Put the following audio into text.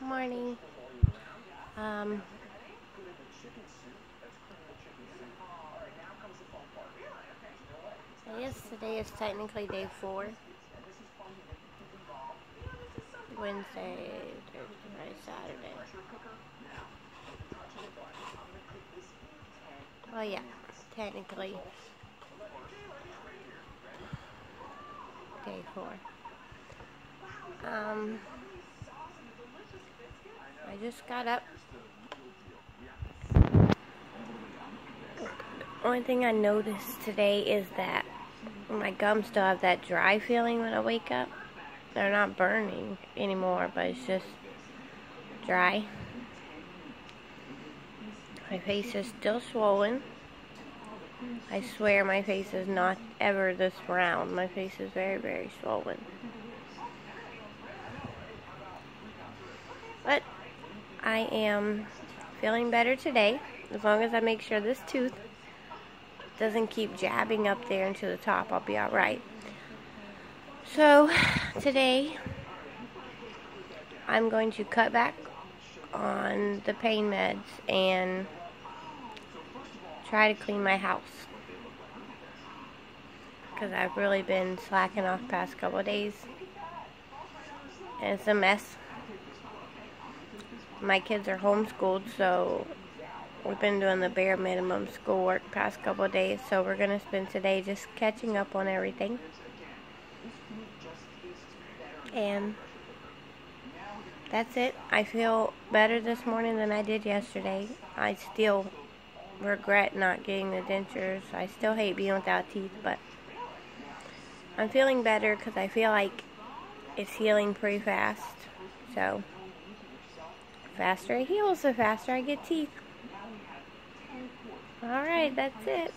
Morning. Um, I guess today is technically day four. Wednesday, Thursday, Saturday. Oh yeah, technically day four. Um, just got up. Only thing I noticed today is that my gums still have that dry feeling when I wake up. They're not burning anymore, but it's just dry. My face is still swollen. I swear my face is not ever this round. My face is very, very swollen. But I am feeling better today, as long as I make sure this tooth doesn't keep jabbing up there into the top, I'll be alright. So, today, I'm going to cut back on the pain meds and try to clean my house. Because I've really been slacking off past couple days. And it's a mess. My kids are homeschooled, so We've been doing the bare minimum schoolwork past couple days, so we're going to spend today just catching up on everything. And that's it. I feel better this morning than I did yesterday. I still regret not getting the dentures. I still hate being without teeth, but I'm feeling better because I feel like it's healing pretty fast. So, faster it heals, the faster I get teeth. Alright, that's it.